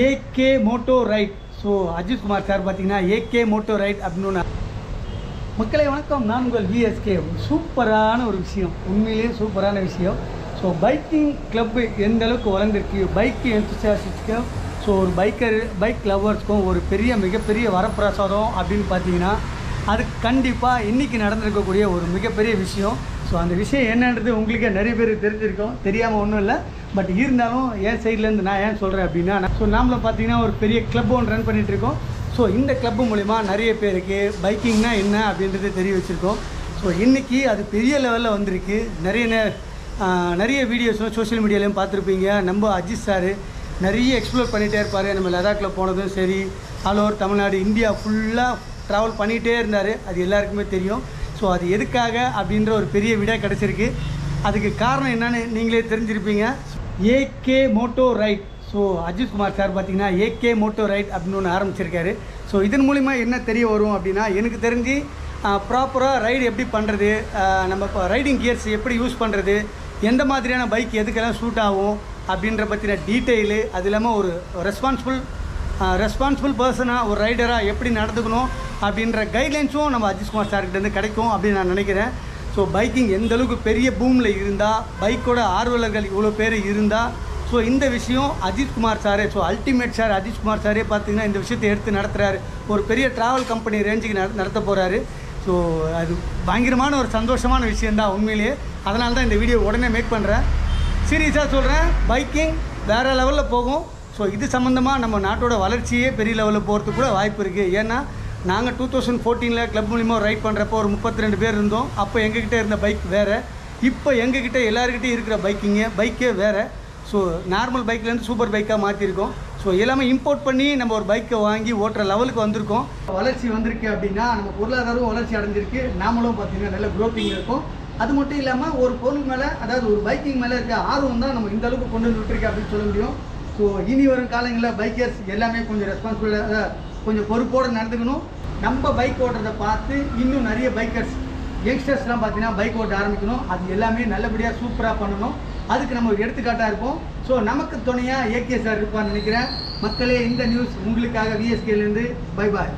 AK moto ride so Ajith Kumar sir பார்த்தீங்கன்னா AK Moto right அப்படின்னு மக்களை வணக்கம். நான் உங்கள் விஎஸ்கே சூப்பரான ஒரு விஷயம். உண்மையிலேயே சூப்பரான விஷயம். ஸோ பைக்கிங் கிளப்பு எந்த அளவுக்கு வளர்ந்துருக்கு? பைக்கு என்த்துசியாசிஸ்க்கும் ஸோ ஒரு பைக்கர் பைக் லவர்ஸ்க்கும் ஒரு பெரிய மிகப்பெரிய வரப்பிரசாதம் அப்படின்னு பார்த்தீங்கன்னா அது கண்டிப்பாக இன்றைக்கி நடந்திருக்கக்கூடிய ஒரு மிகப்பெரிய விஷயம். ஸோ அந்த விஷயம் என்னன்றது உங்களுக்கே நிறைய பேர் தெரிஞ்சிருக்கோம். தெரியாமல் ஒன்றும் இல்லை. பட் இருந்தாலும் என் சைட்லேருந்து நான் ஏன் சொல்கிறேன் அப்படின்னா ஸோ நாமளும் பார்த்தீங்கன்னா ஒரு பெரிய கிளப் ஒன்று ரன் பண்ணிகிட்டு இருக்கோம். ஸோ இந்த கிளப்பு மூலிமா நிறைய பேருக்கு பைக்கிங்னா என்ன அப்படின்றத தெரிய வச்சுருக்கோம். ஸோ இன்றைக்கி அது பெரிய லெவலில் வந்திருக்கு. நிறைய நே- நிறைய வீடியோஸும் சோஷியல் மீடியாலையும் பார்த்துருப்பீங்க. நம்ம அஜித் சார் நிறைய எக்ஸ்ப்ளோர் பண்ணிகிட்டே இருப்பார். நம்ம லடாக்கில் போனதும் சரி. ஆல் ஓவர் தமிழ்நாடு இந்தியா ஃபுல்லாக ட்ராவல் பண்ணிகிட்டே இருந்தார். அது எல்லாருக்குமே தெரியும். ஸோ அது எதுக்காக அப்படின்ற ஒரு பெரிய விடை கிடச்சிருக்கு. அதுக்கு காரணம் என்னன்னு நீங்களே தெரிஞ்சிருப்பீங்க. AK moto ride so Ajith Kumar sir பார்த்தீங்கன்னா ஏகே மோட்டோ ரைட் அப்படின்னு ஒன்று ஆரம்பிச்சிருக்காரு. ஸோ இதன் மூலிமா என்ன தெரிய வரும் அப்படின்னா எனக்கு தெரிஞ்சு ப்ராப்பராக ரைடு எப்படி பண்ணுறது நம்ம இப்போ ரைடிங் கியர்ஸ் எப்படி யூஸ் பண்ணுறது எந்த மாதிரியான பைக் எதுக்கெல்லாம் சூட் ஆகும் அப்படின்ற பற்றின டீட்டெயிலு அது இல்லாமல் ஒரு ரெஸ்பான்சிபிள் ரெஸ்பான்சிபிள் பர்சனாக ஒரு ரைடராக எப்படி நடந்துக்கணும் அப்படின்ற கைட்லைன்ஸும் நம்ம அஜித்குமார் சார்கிட்டேருந்து கிடைக்கும் அப்படின்னு நான் நினைக்கிறேன். ஸோ பைக்கிங் எந்த அளவுக்கு பெரிய பூமில் இருந்தால் பைக்கோட ஆர்வலர்கள் இவ்வளோ பேர் இருந்தால் ஸோ இந்த விஷயம் அஜித்குமார் சாரே ஸோ அல்டிமேட் சார் அஜித்குமார் சாரே பார்த்தீங்கன்னா இந்த விஷயத்தை எடுத்து நடத்துகிறாரு ஒரு பெரிய ட்ராவல் கம்பெனி ரேஞ்சுக்கு நட நடத்த போகிறாரு ஸோ அது பயங்கரமான ஒரு சந்தோஷமான விஷயந்தான் உண்மையிலேயே. அதனால தான் இந்த வீடியோ உடனே மேக் பண்ணுறேன் சீரியஸாக சொல்கிறேன் பைக்கிங் வேறு லெவலில் போகும். ஸோ இது சம்மந்தமாக நம்ம நாட்டோட வளர்ச்சியே பெரிய லெவலில் போகிறதுக்கு கூட வாய்ப்பு இருக்குது ஏன்னா நாங்கள் டூ தௌசண்ட் ஃபோர்டீனில் கிளப் மூலிமா ரைட் பண்ணுறப்போ ஒரு முப்பத்தி ரெண்டு பேர் இருந்தோம். அப்போ எங்ககிட்ட இருந்த பைக் வேறு. இப்போ எங்ககிட்ட எல்லாருக்கிட்டையும் இருக்கிற பைக்கிங்க பைக்கே வேறு. ஸோ நார்மல் பைக்லேருந்து சூப்பர் பைக்காக மாற்றிருக்கோம் ஸோ எல்லாமே இம்போர்ட் பண்ணி நம்ம ஒரு பைக்கை வாங்கி ஓட்டுற லெவலுக்கு வந்திருக்கோம். வளர்ச்சி வந்திருக்கு அப்படின்னா நம்ம பொருளாதாரம் வளர்ச்சி அடைஞ்சிருக்கு. நாமளும் பார்த்தீங்கன்னா நல்ல க்ரோத்திங் இருக்கும். அது மட்டும் இல்லாமல் ஒரு பொருள் மேலே அதாவது ஒரு பைக்கிங் மேலே இருக்க ஆர்வம் தான் நம்ம இந்த அளவுக்கு கொண்டு வந்து விட்டுருக்கு அப்படின்னு சொல்ல முடியும். ஸோ இனி வரும் காலங்களில் பைக்கர்ஸ் எல்லாமே கொஞ்சம் ரெஸ்பான்சிபிளாக கொஞ்சம் பொறுப்போடு நடந்துக்கணும். நம்ம பைக் ஓட்டுறதை பார்த்து இன்னும் நிறைய பைக்கர்ஸ் யங்ஸ்டர்ஸ்லாம் பார்த்தீங்கன்னா பைக் ஓட்ட ஆரம்பிக்கணும். அது எல்லாமே நல்லபடியாக சூப்பராக பண்ணணும். அதுக்கு நம்ம ஒரு எடுத்துக்காட்டாக இருப்போம். ஸோ நமக்கு துணையாக ஏகே சார் இருப்பான்னு நினைக்கிறேன். மக்களே இந்த நியூஸ் உங்களுக்காக விஎஸ்கேலேருந்து பை பாய்